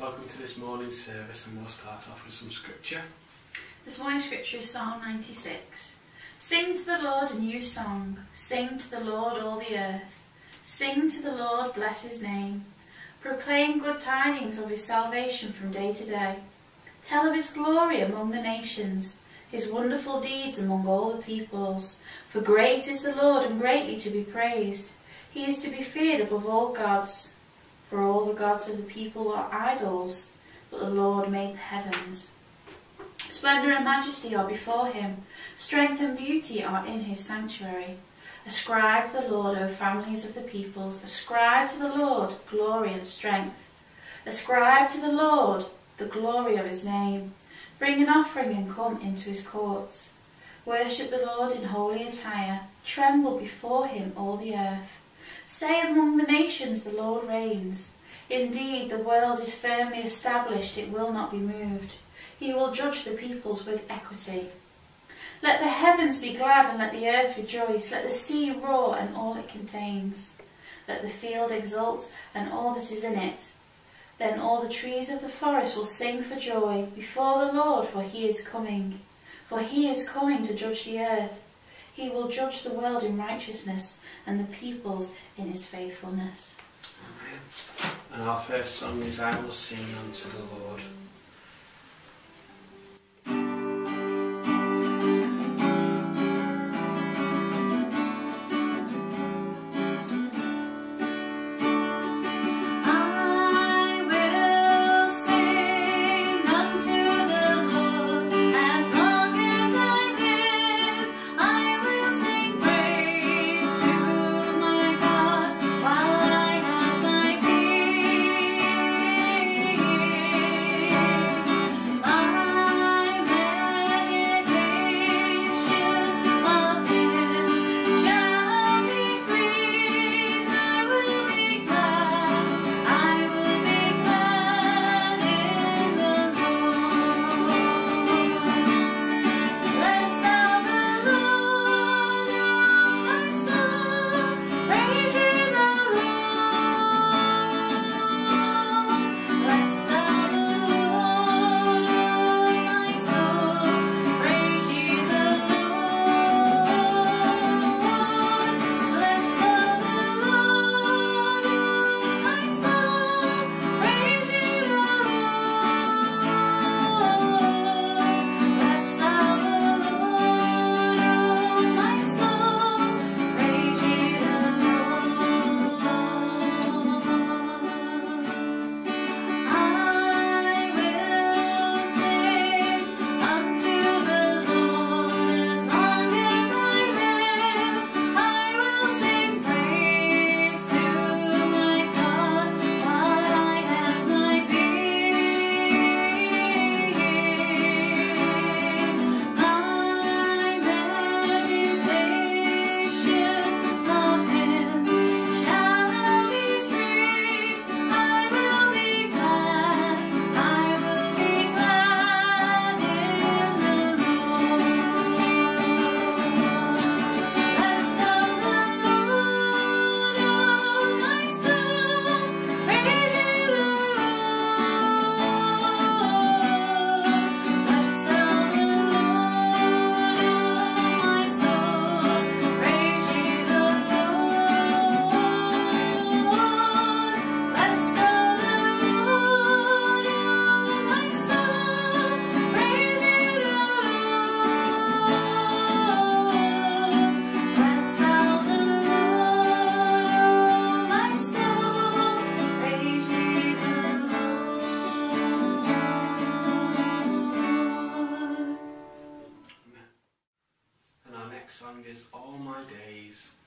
Welcome to this morning's service, and we'll start off with some scripture. This morning's scripture is Psalm 96. Sing to the Lord a new song. Sing to the Lord all the earth. Sing to the Lord, bless his name. Proclaim good tidings of his salvation from day to day. Tell of his glory among the nations, his wonderful deeds among all the peoples. For great is the Lord and greatly to be praised. He is to be feared above all gods. For all the gods of the people are idols, but the Lord made the heavens. Splendour and majesty are before him, strength and beauty are in his sanctuary. Ascribe to the Lord, O families of the peoples, ascribe to the Lord glory and strength. Ascribe to the Lord the glory of his name. Bring an offering and come into his courts. Worship the Lord in holy attire. Tremble before him, all the earth. Say among the nations, the Lord reigns. Indeed, the world is firmly established, it will not be moved. He will judge the peoples with equity. Let the heavens be glad and let the earth rejoice. Let the sea roar and all it contains. Let the field exult and all that is in it. Then all the trees of the forest will sing for joy before the Lord, for he is coming. For he is coming to judge the earth. He will judge the world in righteousness and the peoples in his faithfulness. Amen. And our first song is I Will Sing Unto the Lord. Forever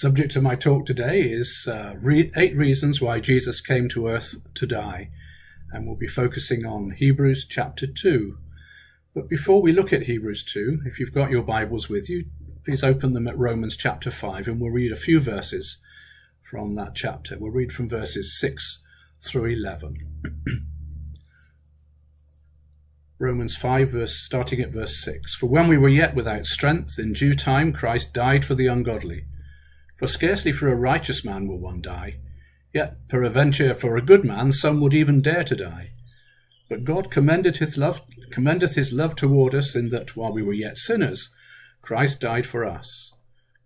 subject of my talk today is uh, re- eight reasons why Jesus came to earth to die, and we'll be focusing on Hebrews chapter 2. But before we look at Hebrews 2, if you've got your Bibles with you, please open them at Romans chapter 5 and we'll read a few verses from that chapter. We'll read from verses 6 through 11. Romans 5, verse, starting at verse 6. For when we were yet without strength, in due time Christ died for the ungodly. For scarcely for a righteous man will one die, yet peradventure for a good man some would even dare to die. But God commendeth his love, commendeth his love toward us in that while we were yet sinners, Christ died for us.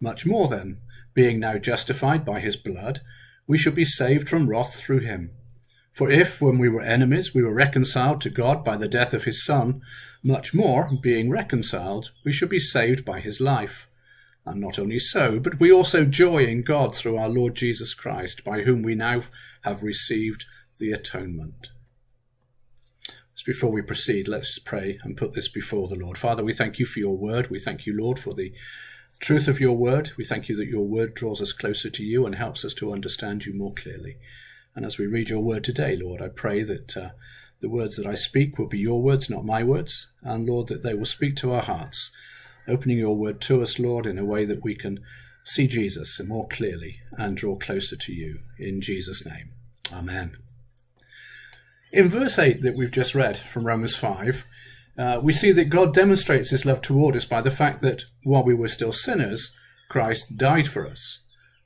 Much more then, being now justified by his blood, we shall be saved from wrath through him. For if, when we were enemies, we were reconciled to God by the death of his Son, much more, being reconciled, we shall be saved by his life. And not only so, but we also joy in God through our Lord Jesus Christ, by whom we now have received the atonement. Just before we proceed, let's pray and put this before the Lord. Father, we thank you for your word. We thank you, Lord, for the truth of your word. We thank you that your word draws us closer to you and helps us to understand you more clearly. And as we read your word today, Lord, I pray that uh, the words that I speak will be your words, not my words, and Lord, that they will speak to our hearts, opening your word to us, Lord, in a way that we can see Jesus more clearly and draw closer to you. In Jesus' name. Amen. In verse 8 that we've just read from Romans 5, uh, we see that God demonstrates his love toward us by the fact that while we were still sinners, Christ died for us.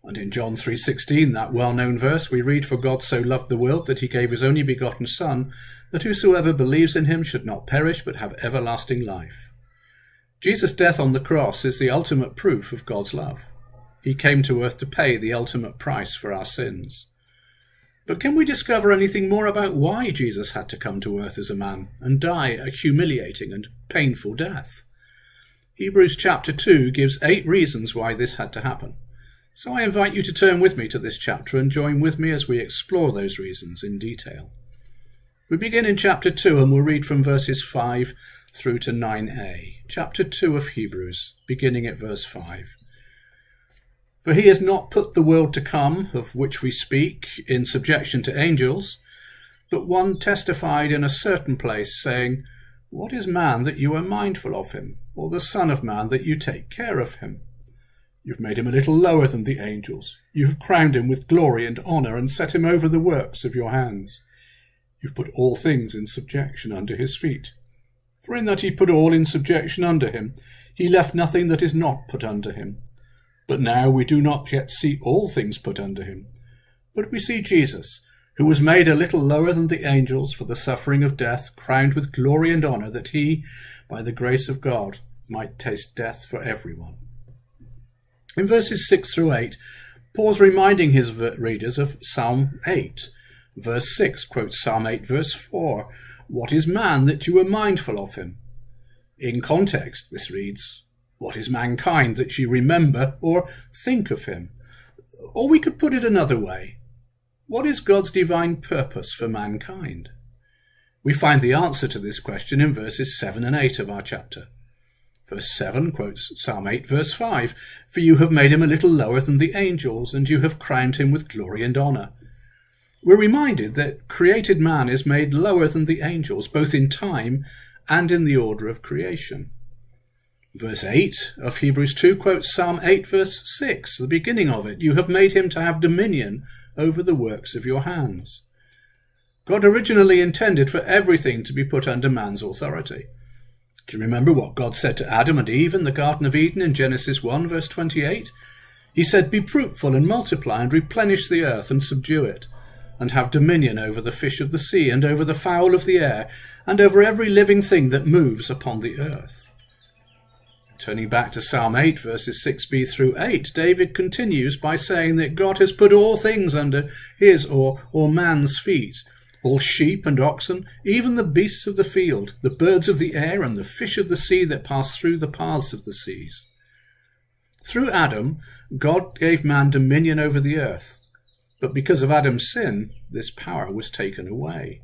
And in John 3:16, that well-known verse, we read, "For God so loved the world that he gave his only begotten Son, that whosoever believes in him should not perish but have everlasting life." Jesus' death on the cross is the ultimate proof of God's love. He came to earth to pay the ultimate price for our sins. But can we discover anything more about why Jesus had to come to earth as a man and die a humiliating and painful death? Hebrews chapter 2 gives eight reasons why this had to happen. So I invite you to turn with me to this chapter and join with me as we explore those reasons in detail. We begin in chapter 2 and we'll read from verses 5 through to 9a. Chapter 2 of Hebrews, beginning at verse 5. For he has not put the world to come, of which we speak, in subjection to angels, but one testified in a certain place, saying, What is man that you are mindful of him, or the Son of Man that you take care of him? You've made him a little lower than the angels. You have crowned him with glory and honour, and set him over the works of your hands. You've put all things in subjection under his feet. For in that he put all in subjection under him, he left nothing that is not put under him. But now we do not yet see all things put under him. But we see Jesus, who was made a little lower than the angels for the suffering of death, crowned with glory and honour, that he, by the grace of God, might taste death for everyone. In verses 6 through 8, Paul's reminding his readers of Psalm 8. Verse 6 quotes Psalm 8, verse 4 What is man that you are mindful of him? In context, this reads, What is mankind that you remember or think of him? Or we could put it another way What is God's divine purpose for mankind? We find the answer to this question in verses 7 and 8 of our chapter. Verse 7 quotes Psalm 8, verse 5 For you have made him a little lower than the angels, and you have crowned him with glory and honour. We're reminded that created man is made lower than the angels, both in time and in the order of creation. Verse 8 of Hebrews 2 quotes Psalm 8, verse 6, the beginning of it You have made him to have dominion over the works of your hands. God originally intended for everything to be put under man's authority. Do you remember what God said to Adam and Eve in the Garden of Eden in Genesis 1, verse 28? He said, Be fruitful and multiply and replenish the earth and subdue it, and have dominion over the fish of the sea and over the fowl of the air and over every living thing that moves upon the earth. Turning back to Psalm 8, verses 6b through 8, David continues by saying that God has put all things under his or, or man's feet all sheep and oxen, even the beasts of the field, the birds of the air, and the fish of the sea that pass through the paths of the seas. Through Adam, God gave man dominion over the earth, but because of Adam's sin, this power was taken away.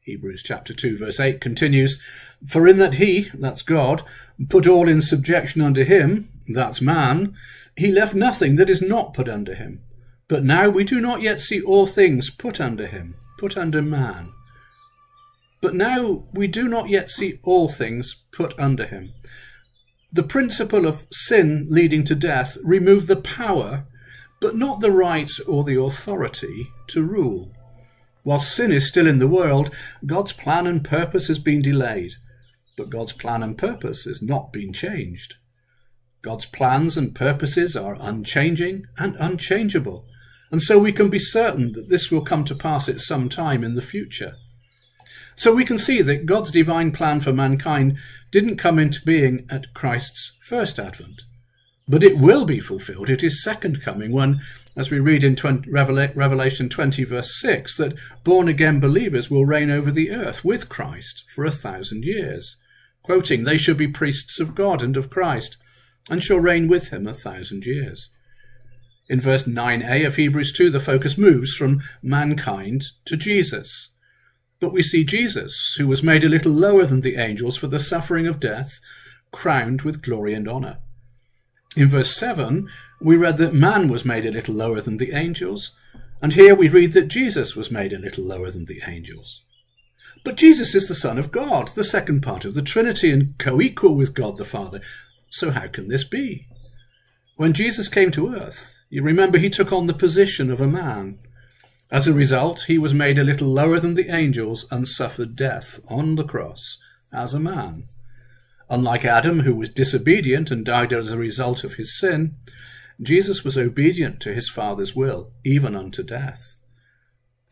Hebrews chapter 2 verse 8 continues, For in that he, that's God, put all in subjection under him, that's man, he left nothing that is not put under him. But now we do not yet see all things put under him, put under man. But now we do not yet see all things put under him. The principle of sin leading to death removed the power, but not the right or the authority to rule. While sin is still in the world, God's plan and purpose has been delayed, but God's plan and purpose has not been changed. God's plans and purposes are unchanging and unchangeable, and so we can be certain that this will come to pass at some time in the future. So we can see that God's divine plan for mankind didn't come into being at Christ's first advent, but it will be fulfilled at his second coming when, as we read in 20, Revelation 20 verse 6, that born again believers will reign over the earth with Christ for a thousand years. Quoting, they shall be priests of God and of Christ, and shall reign with him a thousand years. In verse 9a of Hebrews 2, the focus moves from mankind to Jesus. But we see Jesus, who was made a little lower than the angels for the suffering of death, crowned with glory and honour. In verse 7, we read that man was made a little lower than the angels, and here we read that Jesus was made a little lower than the angels. But Jesus is the Son of God, the second part of the Trinity, and co equal with God the Father. So how can this be? When Jesus came to earth, you remember he took on the position of a man. As a result, he was made a little lower than the angels and suffered death on the cross as a man. Unlike Adam, who was disobedient and died as a result of his sin, Jesus was obedient to his Father's will, even unto death.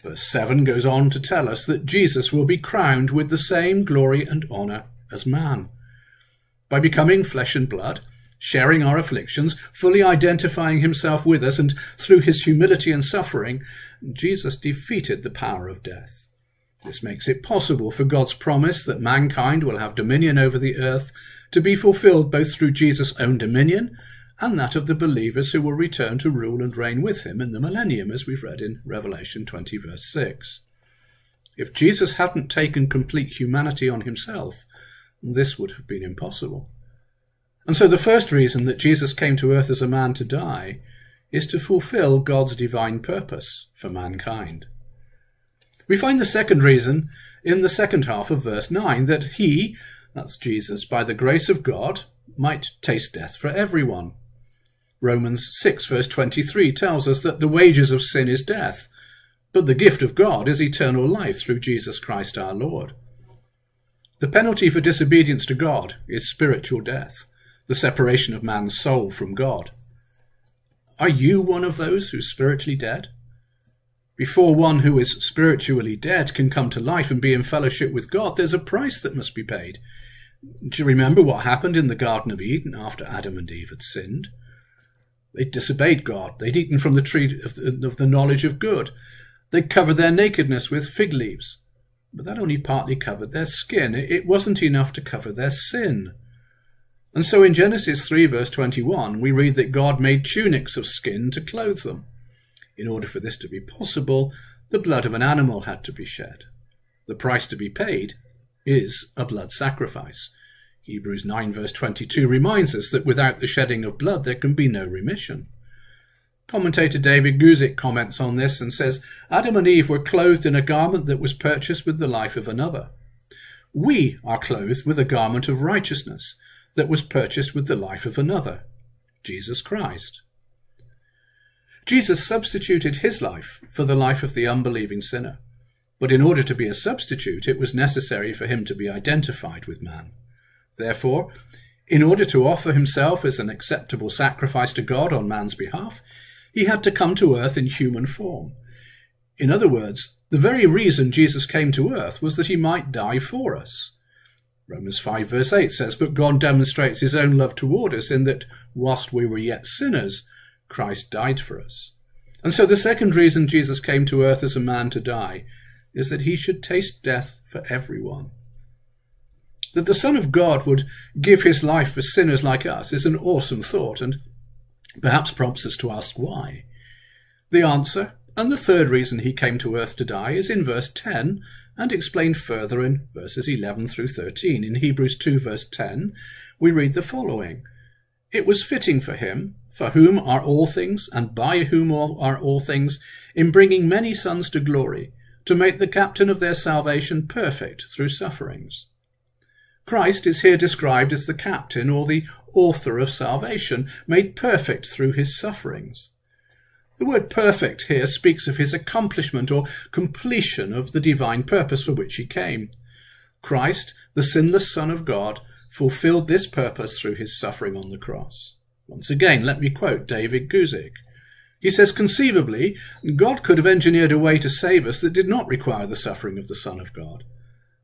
Verse 7 goes on to tell us that Jesus will be crowned with the same glory and honour as man. By becoming flesh and blood, sharing our afflictions, fully identifying himself with us, and through his humility and suffering, Jesus defeated the power of death. This makes it possible for God's promise that mankind will have dominion over the earth to be fulfilled both through Jesus' own dominion and that of the believers who will return to rule and reign with him in the millennium, as we've read in Revelation 20, verse 6. If Jesus hadn't taken complete humanity on himself, this would have been impossible. And so the first reason that Jesus came to earth as a man to die is to fulfill God's divine purpose for mankind. We find the second reason in the second half of verse 9 that he, that's Jesus, by the grace of God, might taste death for everyone. Romans 6 verse 23 tells us that the wages of sin is death, but the gift of God is eternal life through Jesus Christ our Lord. The penalty for disobedience to God is spiritual death, the separation of man's soul from God. Are you one of those who's spiritually dead? Before one who is spiritually dead can come to life and be in fellowship with God, there's a price that must be paid. Do you remember what happened in the Garden of Eden after Adam and Eve had sinned? They disobeyed God. They'd eaten from the tree of the, of the knowledge of good. They covered their nakedness with fig leaves but that only partly covered their skin. It wasn't enough to cover their sin. And so in Genesis 3, verse 21, we read that God made tunics of skin to clothe them. In order for this to be possible, the blood of an animal had to be shed. The price to be paid is a blood sacrifice. Hebrews 9, verse 22 reminds us that without the shedding of blood there can be no remission. Commentator David Guzik comments on this and says Adam and Eve were clothed in a garment that was purchased with the life of another. We are clothed with a garment of righteousness that was purchased with the life of another, Jesus Christ. Jesus substituted his life for the life of the unbelieving sinner. But in order to be a substitute, it was necessary for him to be identified with man. Therefore, in order to offer himself as an acceptable sacrifice to God on man's behalf, he had to come to earth in human form. In other words, the very reason Jesus came to earth was that he might die for us. Romans 5 verse 8 says, But God demonstrates his own love toward us in that whilst we were yet sinners, Christ died for us. And so the second reason Jesus came to earth as a man to die is that he should taste death for everyone. That the Son of God would give his life for sinners like us is an awesome thought, and perhaps prompts us to ask why. The answer, and the third reason he came to earth to die, is in verse 10 and explained further in verses 11 through 13. In Hebrews 2, verse 10, we read the following It was fitting for him, for whom are all things, and by whom are all things, in bringing many sons to glory, to make the captain of their salvation perfect through sufferings. Christ is here described as the captain or the author of salvation, made perfect through his sufferings. The word perfect here speaks of his accomplishment or completion of the divine purpose for which he came. Christ, the sinless Son of God, fulfilled this purpose through his suffering on the cross. Once again, let me quote David Guzik. He says, conceivably, God could have engineered a way to save us that did not require the suffering of the Son of God.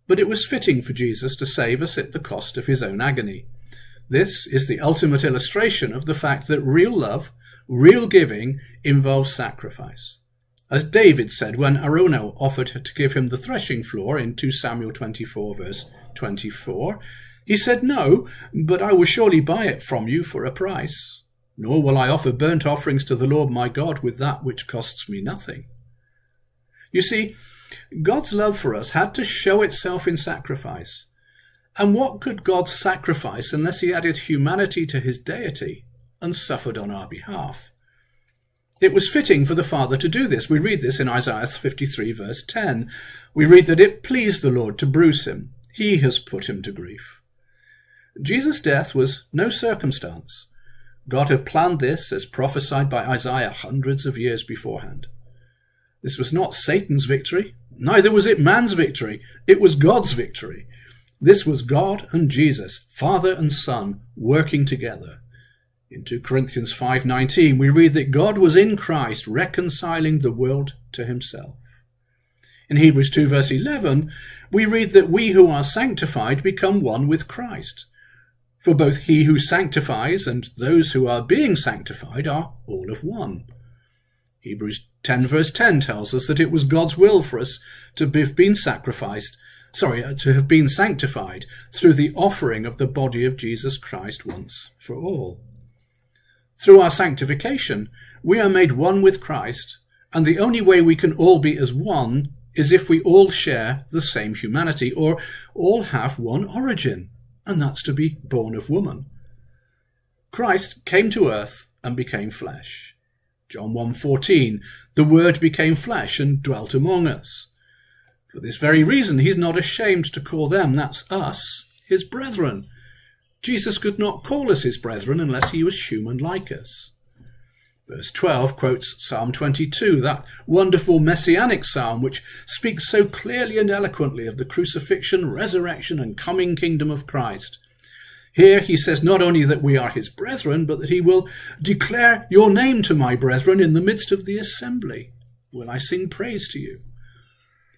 But it was fitting for Jesus to save us at the cost of his own agony. This is the ultimate illustration of the fact that real love, real giving, involves sacrifice. As David said when Araunah offered to give him the threshing floor in 2 Samuel 24 verse 24, he said, No, but I will surely buy it from you for a price. Nor will I offer burnt offerings to the Lord my God with that which costs me nothing. You see, God's love for us had to show itself in sacrifice. And what could God sacrifice unless he added humanity to his deity and suffered on our behalf? It was fitting for the Father to do this. We read this in Isaiah 53 verse 10. We read that it pleased the Lord to bruise him. He has put him to grief. Jesus' death was no circumstance. God had planned this as prophesied by Isaiah hundreds of years beforehand. This was not Satan's victory, neither was it man's victory. It was God's victory. This was God and Jesus, Father and Son, working together. In 2 Corinthians 5:19 we read that God was in Christ reconciling the world to himself. In Hebrews 2 verse 11 we read that we who are sanctified become one with Christ. For both he who sanctifies and those who are being sanctified are all of one. Hebrews 10 verse 10 tells us that it was God's will for us to have been sacrificed sorry, uh, to have been sanctified through the offering of the body of Jesus Christ once for all. Through our sanctification, we are made one with Christ, and the only way we can all be as one is if we all share the same humanity, or all have one origin, and that's to be born of woman. Christ came to earth and became flesh. John 1:14 The word became flesh and dwelt among us. For this very reason, he's not ashamed to call them, that's us, his brethren. Jesus could not call us his brethren unless he was human like us. Verse 12 quotes Psalm 22, that wonderful messianic psalm which speaks so clearly and eloquently of the crucifixion, resurrection, and coming kingdom of Christ. Here he says not only that we are his brethren, but that he will declare your name to my brethren in the midst of the assembly. Will I sing praise to you?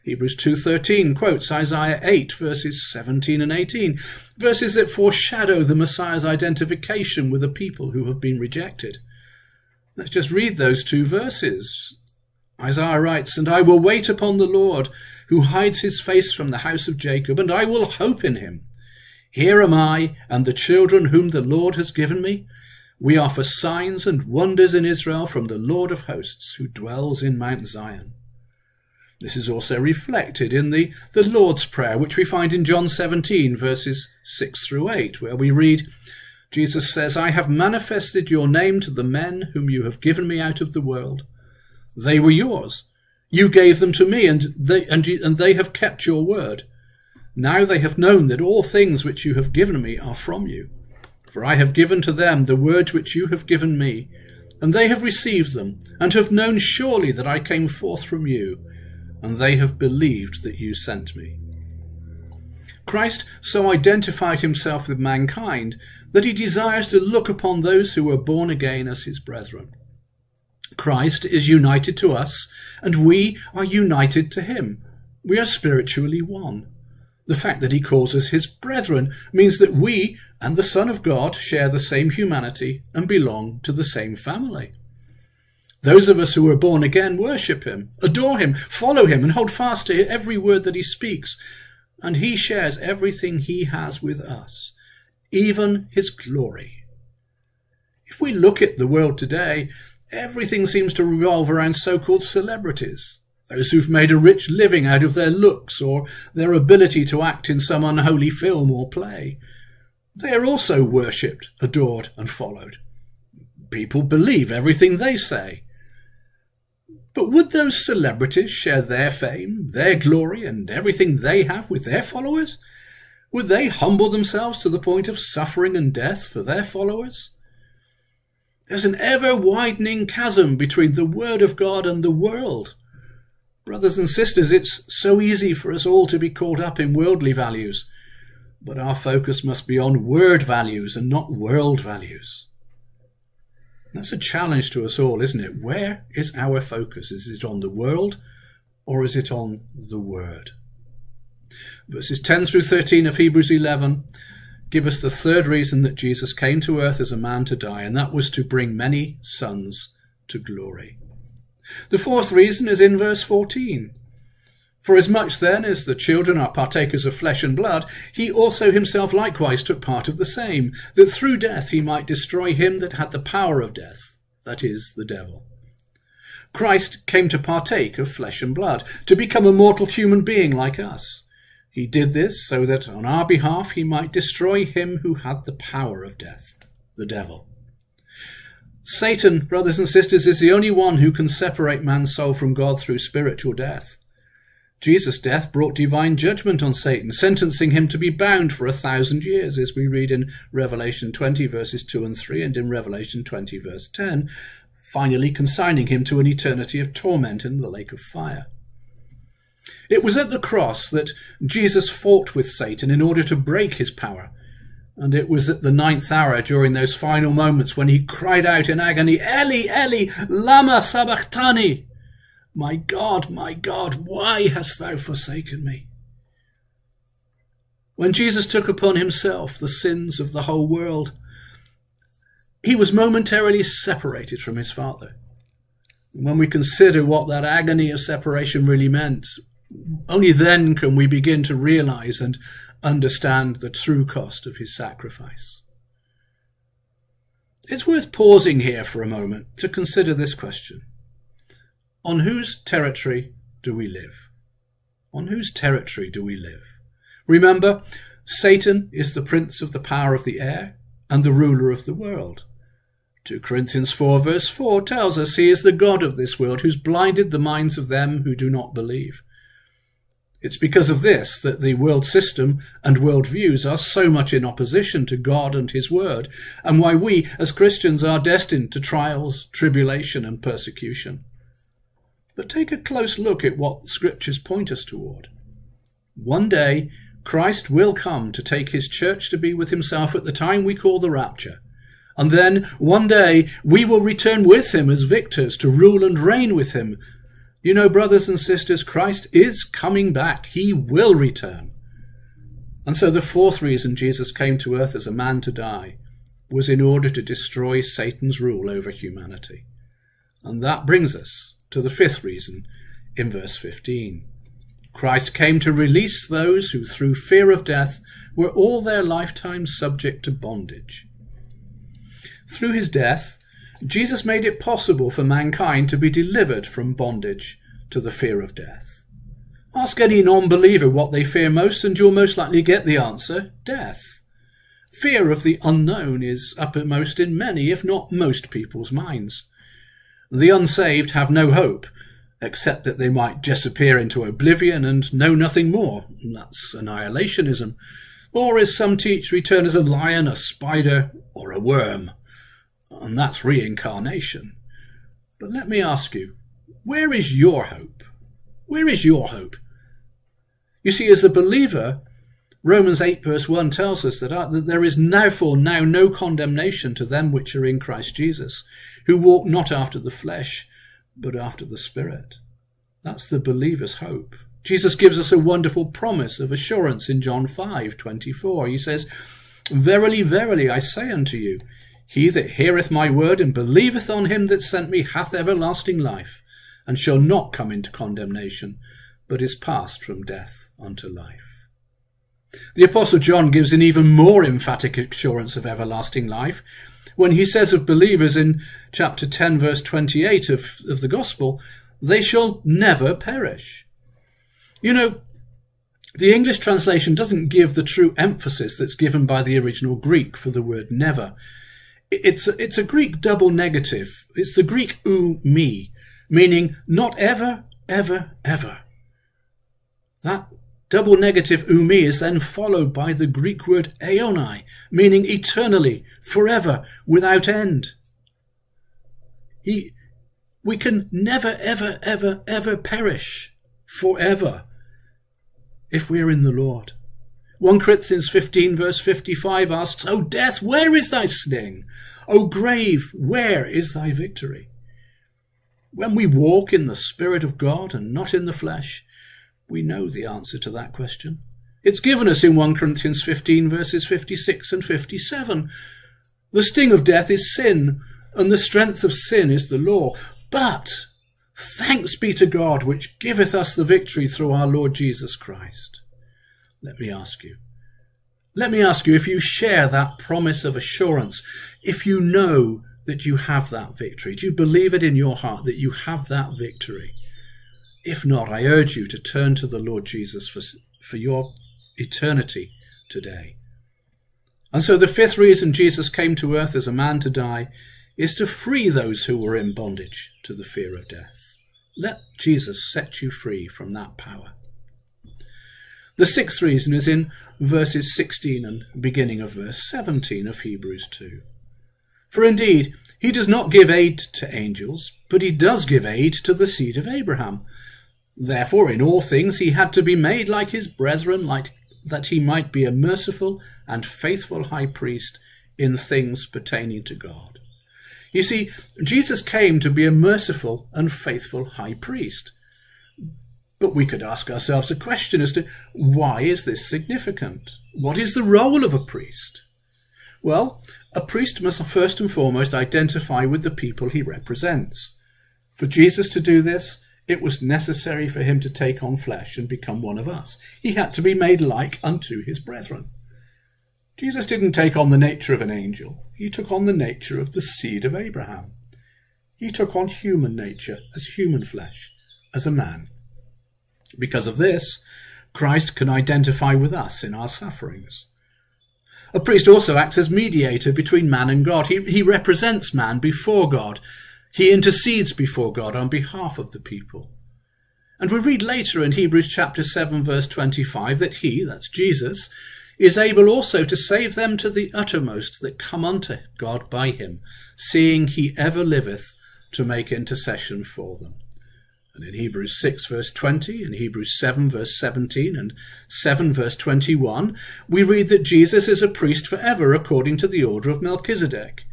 Hebrews 2:13 quotes Isaiah 8 verses 17 and 18, verses that foreshadow the Messiah's identification with a people who have been rejected. Let's just read those two verses. Isaiah writes, And I will wait upon the Lord, who hides his face from the house of Jacob, and I will hope in him. Here am I, and the children whom the Lord has given me. We are for signs and wonders in Israel from the Lord of hosts, who dwells in Mount Zion. This is also reflected in the, the Lord's Prayer, which we find in John 17, verses 6 through 8, where we read, Jesus says, I have manifested your name to the men whom you have given me out of the world. They were yours. You gave them to me, and they, and, you, and they have kept your word. Now they have known that all things which you have given me are from you. For I have given to them the words which you have given me, and they have received them, and have known surely that I came forth from you and they have believed that you sent me. Christ so identified himself with mankind that he desires to look upon those who were born again as his brethren. Christ is united to us, and we are united to him. We are spiritually one. The fact that he calls us his brethren means that we and the Son of God share the same humanity and belong to the same family. Those of us who are born again worship him, adore him, follow him, and hold fast to every word that he speaks. And he shares everything he has with us, even his glory. If we look at the world today, everything seems to revolve around so-called celebrities. Those who've made a rich living out of their looks or their ability to act in some unholy film or play. They are also worshipped, adored, and followed. People believe everything they say. But would those celebrities share their fame, their glory, and everything they have with their followers? Would they humble themselves to the point of suffering and death for their followers? There's an ever widening chasm between the Word of God and the world. Brothers and sisters, it's so easy for us all to be caught up in worldly values, but our focus must be on Word values and not world values. That's a challenge to us all, isn't it? Where is our focus? Is it on the world or is it on the Word? Verses 10 through 13 of Hebrews 11 give us the third reason that Jesus came to earth as a man to die, and that was to bring many sons to glory. The fourth reason is in verse 14. For as much then as the children are partakers of flesh and blood, he also himself likewise took part of the same, that through death he might destroy him that had the power of death, that is, the devil. Christ came to partake of flesh and blood, to become a mortal human being like us. He did this so that on our behalf he might destroy him who had the power of death, the devil. Satan, brothers and sisters, is the only one who can separate man's soul from God through spiritual death. Jesus' death brought divine judgment on Satan, sentencing him to be bound for a thousand years, as we read in Revelation 20, verses 2 and 3, and in Revelation 20, verse 10, finally consigning him to an eternity of torment in the lake of fire. It was at the cross that Jesus fought with Satan in order to break his power. And it was at the ninth hour during those final moments when he cried out in agony, Eli, Eli, lama sabachthani, my God, my God, why hast thou forsaken me? When Jesus took upon himself the sins of the whole world, he was momentarily separated from his Father. When we consider what that agony of separation really meant, only then can we begin to realize and understand the true cost of his sacrifice. It's worth pausing here for a moment to consider this question. On whose territory do we live? On whose territory do we live? Remember, Satan is the prince of the power of the air and the ruler of the world. 2 Corinthians 4 verse 4 tells us he is the God of this world who's blinded the minds of them who do not believe. It's because of this that the world system and world views are so much in opposition to God and His Word, and why we as Christians are destined to trials, tribulation, and persecution. But take a close look at what the scriptures point us toward. One day, Christ will come to take his church to be with himself at the time we call the rapture. And then, one day, we will return with him as victors to rule and reign with him. You know, brothers and sisters, Christ is coming back. He will return. And so the fourth reason Jesus came to earth as a man to die was in order to destroy Satan's rule over humanity. And that brings us to the fifth reason in verse 15. Christ came to release those who, through fear of death, were all their lifetime subject to bondage. Through his death, Jesus made it possible for mankind to be delivered from bondage to the fear of death. Ask any non believer what they fear most, and you'll most likely get the answer death. Fear of the unknown is uppermost in many, if not most, people's minds. The unsaved have no hope, except that they might disappear into oblivion and know nothing more. That's annihilationism. Or, as some teach, return as a lion, a spider, or a worm. And that's reincarnation. But let me ask you, where is your hope? Where is your hope? You see, as a believer, Romans 8 verse 1 tells us that, uh, that there is now for now no condemnation to them which are in Christ Jesus, who walk not after the flesh, but after the Spirit. That's the believer's hope. Jesus gives us a wonderful promise of assurance in John 5 24. He says, Verily, verily, I say unto you, he that heareth my word and believeth on him that sent me hath everlasting life, and shall not come into condemnation, but is passed from death unto life. The Apostle John gives an even more emphatic assurance of everlasting life when he says of believers in chapter 10, verse 28 of, of the Gospel, they shall never perish. You know, The English translation doesn't give the true emphasis that's given by the original Greek for the word never. It's a, it's a Greek double negative. It's the Greek ou me, meaning not ever, ever, ever. That double negative umi is then followed by the Greek word aeonai, meaning eternally, forever, without end. He, we can never, ever, ever, ever perish forever if we are in the Lord. 1 Corinthians 15 verse 55 asks, O death, where is thy sting? O grave, where is thy victory? When we walk in the Spirit of God and not in the flesh, we know the answer to that question. It's given us in 1 Corinthians 15 verses 56 and 57. The sting of death is sin, and the strength of sin is the law. But thanks be to God, which giveth us the victory through our Lord Jesus Christ. Let me ask you. Let me ask you if you share that promise of assurance, if you know that you have that victory, do you believe it in your heart that you have that victory? If not, I urge you to turn to the Lord Jesus for, for your eternity today. And so the fifth reason Jesus came to earth as a man to die is to free those who were in bondage to the fear of death. Let Jesus set you free from that power. The sixth reason is in verses 16 and beginning of verse 17 of Hebrews 2. For indeed, he does not give aid to angels, but he does give aid to the seed of Abraham. Therefore, in all things he had to be made like his brethren, like that he might be a merciful and faithful high priest in things pertaining to God. You see, Jesus came to be a merciful and faithful high priest. But we could ask ourselves a question as to why is this significant? What is the role of a priest? Well, a priest must first and foremost identify with the people he represents. For Jesus to do this, it was necessary for him to take on flesh and become one of us. He had to be made like unto his brethren. Jesus didn't take on the nature of an angel, he took on the nature of the seed of Abraham. He took on human nature as human flesh, as a man. Because of this, Christ can identify with us in our sufferings. A priest also acts as mediator between man and God. He, he represents man before God he intercedes before God on behalf of the people. And we read later in Hebrews chapter 7 verse 25 that he, that's Jesus, is able also to save them to the uttermost that come unto God by him, seeing he ever liveth to make intercession for them. And in Hebrews 6 verse 20, in Hebrews 7 verse 17 and 7 verse 21, we read that Jesus is a priest forever according to the order of Melchizedek.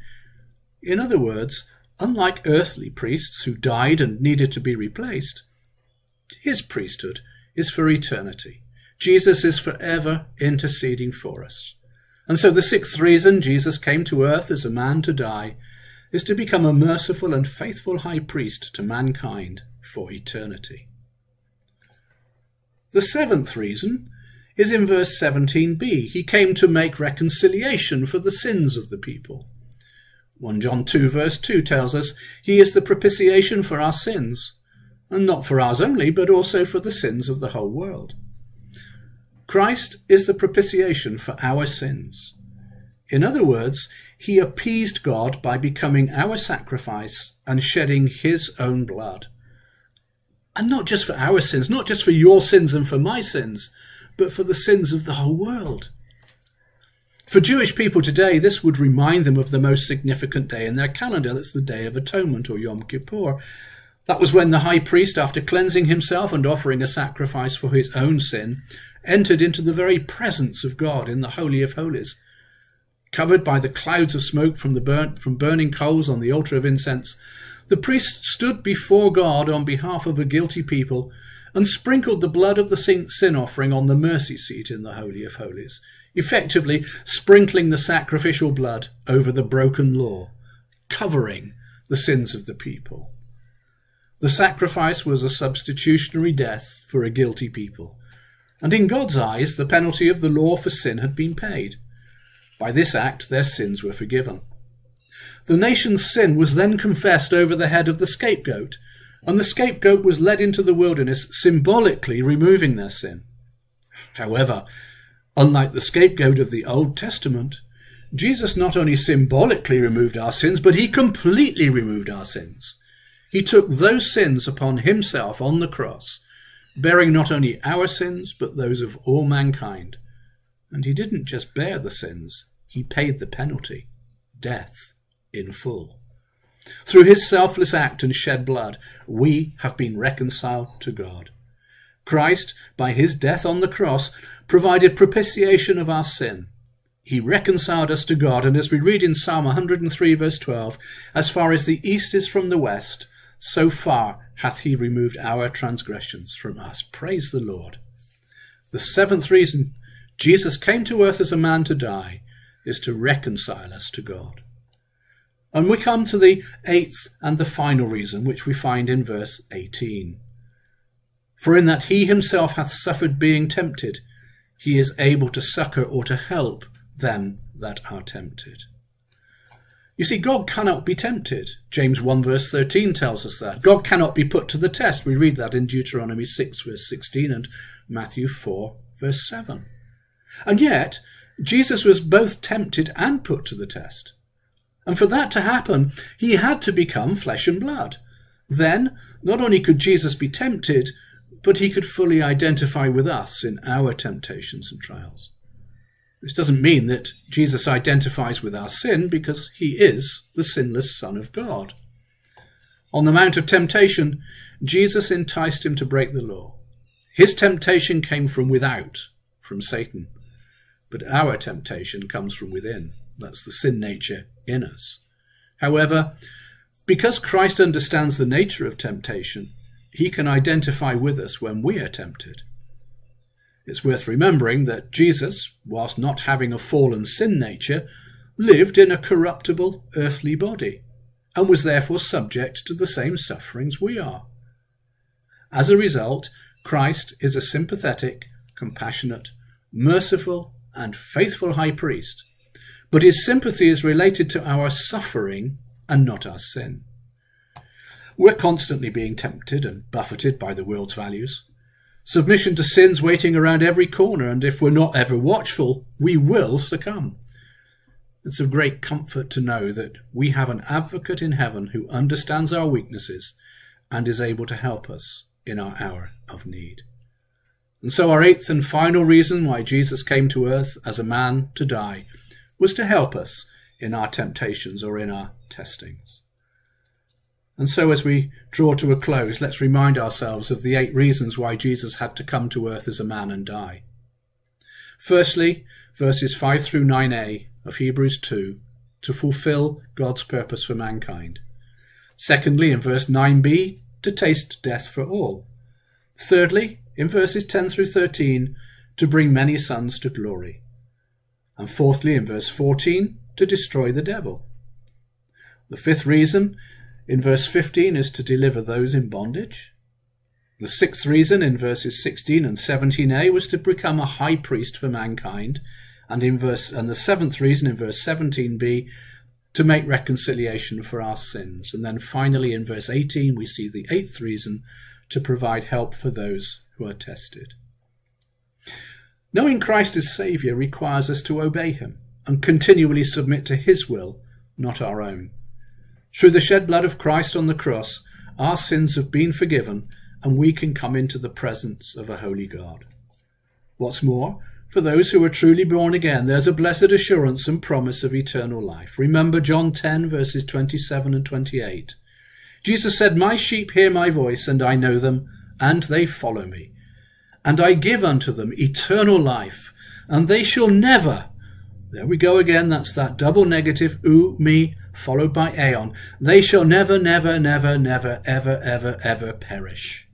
In other words, Unlike earthly priests who died and needed to be replaced, his priesthood is for eternity. Jesus is forever interceding for us. And so the sixth reason Jesus came to earth as a man to die is to become a merciful and faithful high priest to mankind for eternity. The seventh reason is in verse 17b. He came to make reconciliation for the sins of the people. 1 John 2 verse 2 tells us, He is the propitiation for our sins, and not for ours only, but also for the sins of the whole world. Christ is the propitiation for our sins. In other words, he appeased God by becoming our sacrifice and shedding his own blood. And not just for our sins, not just for your sins and for my sins, but for the sins of the whole world. For Jewish people today, this would remind them of the most significant day in their calendar. That's the Day of Atonement or Yom Kippur. That was when the high priest, after cleansing himself and offering a sacrifice for his own sin, entered into the very presence of God in the Holy of Holies. Covered by the clouds of smoke from, the burnt, from burning coals on the altar of incense, the priest stood before God on behalf of a guilty people and sprinkled the blood of the sin offering on the mercy seat in the Holy of Holies effectively sprinkling the sacrificial blood over the broken law, covering the sins of the people. The sacrifice was a substitutionary death for a guilty people, and in God's eyes the penalty of the law for sin had been paid. By this act their sins were forgiven. The nation's sin was then confessed over the head of the scapegoat, and the scapegoat was led into the wilderness, symbolically removing their sin. However, unlike the scapegoat of the Old Testament, Jesus not only symbolically removed our sins, but he completely removed our sins. He took those sins upon himself on the cross, bearing not only our sins, but those of all mankind. And he didn't just bear the sins, he paid the penalty death in full. Through his selfless act and shed blood, we have been reconciled to God. Christ, by his death on the cross, provided propitiation of our sin he reconciled us to God, and as we read in Psalm 103, verse 12, as far as the east is from the west, so far hath he removed our transgressions from us. Praise the Lord. The seventh reason Jesus came to earth as a man to die is to reconcile us to God. And we come to the eighth and the final reason, which we find in verse 18. For in that he himself hath suffered being tempted, he is able to succour or to help them that are tempted. You see, God cannot be tempted. James 1 verse 13 tells us that. God cannot be put to the test. We read that in Deuteronomy 6 verse 16 and Matthew 4 verse 7. And yet, Jesus was both tempted and put to the test. And for that to happen, he had to become flesh and blood. Then, not only could Jesus be tempted, but he could fully identify with us in our temptations and trials. This doesn't mean that Jesus identifies with our sin because he is the sinless Son of God. On the Mount of Temptation, Jesus enticed him to break the law. His temptation came from without, from Satan. But our temptation comes from within. That's the sin nature in us. However, because Christ understands the nature of temptation, he can identify with us when we are tempted. It's worth remembering that Jesus, whilst not having a fallen sin nature, lived in a corruptible earthly body and was therefore subject to the same sufferings we are. As a result, Christ is a sympathetic, compassionate, merciful, and faithful high priest, but his sympathy is related to our suffering and not our sin. We're constantly being tempted and buffeted by the world's values. Submission to sin's waiting around every corner, and if we're not ever watchful, we will succumb. It's of great comfort to know that we have an advocate in heaven who understands our weaknesses and is able to help us in our hour of need. And so, our eighth and final reason why Jesus came to earth as a man to die was to help us in our temptations or in our testings. And so, as we draw to a close, let's remind ourselves of the eight reasons why Jesus had to come to earth as a man and die. Firstly, verses 5 through 9a of Hebrews 2, to fulfill God's purpose for mankind. Secondly, in verse 9b, to taste death for all. Thirdly, in verses 10 through 13, to bring many sons to glory. And fourthly, in verse 14, to destroy the devil. The fifth reason in verse 15 is to deliver those in bondage. The sixth reason in verses 16 and 17a was to become a high priest for mankind, and in verse and the seventh reason in verse 17b to make reconciliation for our sins. And then finally in verse 18 we see the eighth reason to provide help for those who are tested. Knowing Christ as Saviour requires us to obey him and continually submit to his will, not our own. Through the shed blood of Christ on the cross, our sins have been forgiven and we can come into the presence of a holy God. What's more, for those who are truly born again, there's a blessed assurance and promise of eternal life. Remember John 10, verses 27 and 28. Jesus said, My sheep hear my voice, and I know them, and they follow me. And I give unto them eternal life, and they shall never, there we go again, that's that double negative, ou, me, followed by aeon, they shall never, never, never, never, ever, ever, ever perish.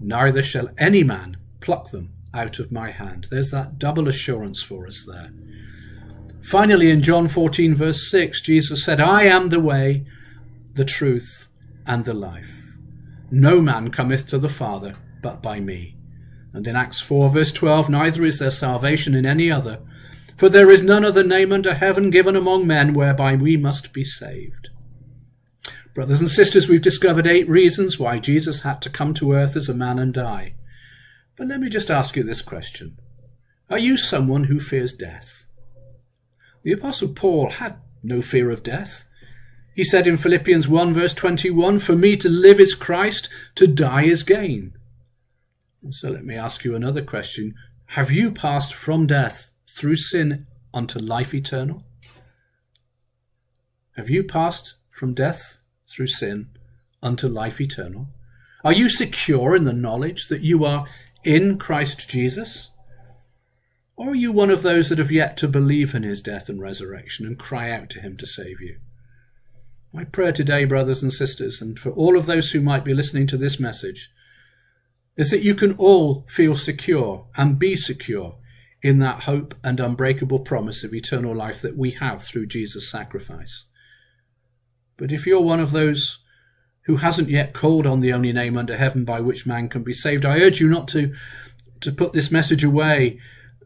Neither shall any man pluck them out of my hand. There's that double assurance for us there. Finally, in John 14, verse 6, Jesus said, I am the way, the truth, and the life. No man cometh to the Father but by me. And in Acts 4, verse 12, neither is there salvation in any other, for there is none other name under heaven given among men whereby we must be saved. Brothers and sisters, we've discovered eight reasons why Jesus had to come to earth as a man and die. But let me just ask you this question Are you someone who fears death? The Apostle Paul had no fear of death. He said in Philippians 1 verse 21, For me to live is Christ, to die is gain. And so let me ask you another question. Have you passed from death through sin unto life eternal? Have you passed from death through sin unto life eternal? Are you secure in the knowledge that you are in Christ Jesus? Or are you one of those that have yet to believe in his death and resurrection and cry out to him to save you? My prayer today, brothers and sisters, and for all of those who might be listening to this message, is that you can all feel secure and be secure in that hope and unbreakable promise of eternal life that we have through Jesus' sacrifice. But if you're one of those who hasn't yet called on the only name under heaven by which man can be saved, I urge you not to, to put this message away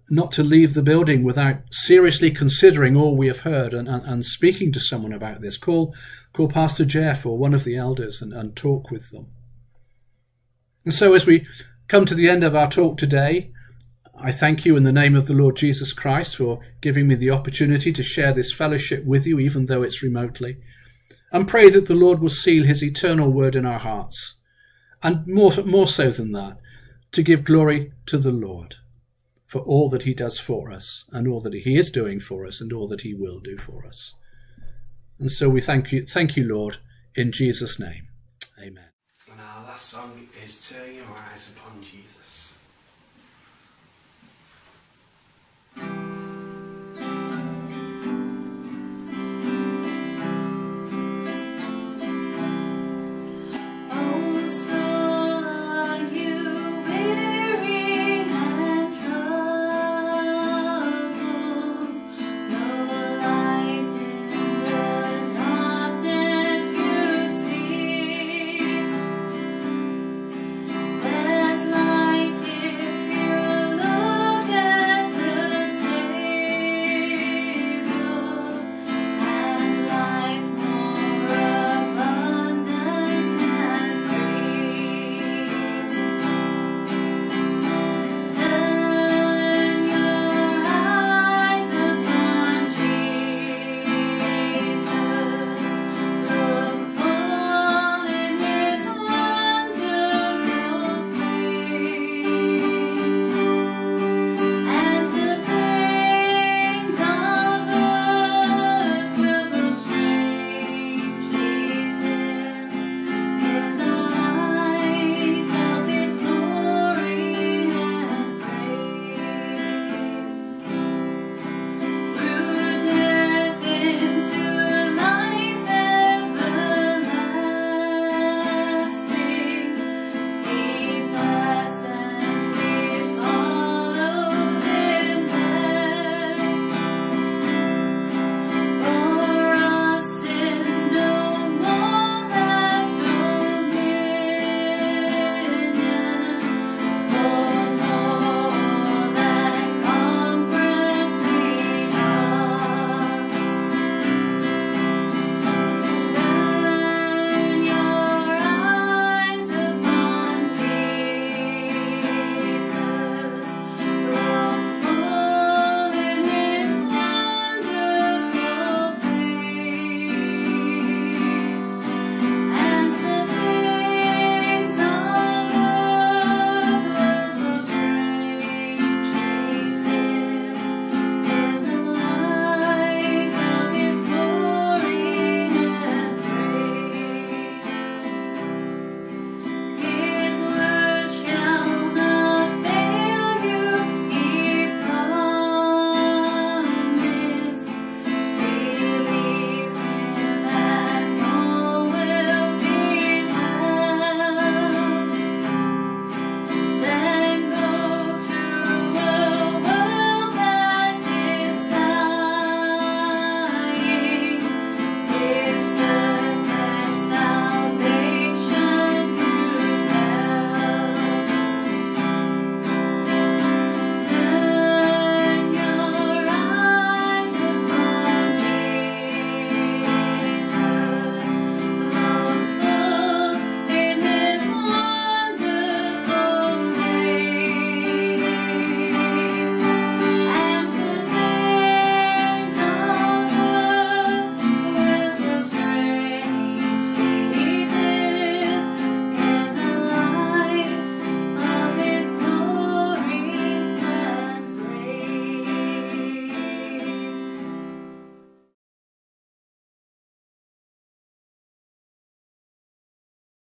not to leave the building without seriously considering all we have heard and, and, and, speaking to someone about this. Call, call Pastor Jeff or one of the elders and, and talk with them. And so, as we come to the end of our talk today, I thank you in the name of the Lord Jesus Christ for giving me the opportunity to share this fellowship with you, even though it's remotely, and pray that the Lord will seal his eternal word in our hearts, and more, more so than that, to give glory to the Lord for all that he does for us and all that he is doing for us and all that he will do for us. And so we thank you, thank you, Lord, in Jesus' name. Amen. And our last song is Turn Your Eyes Upon Jesus.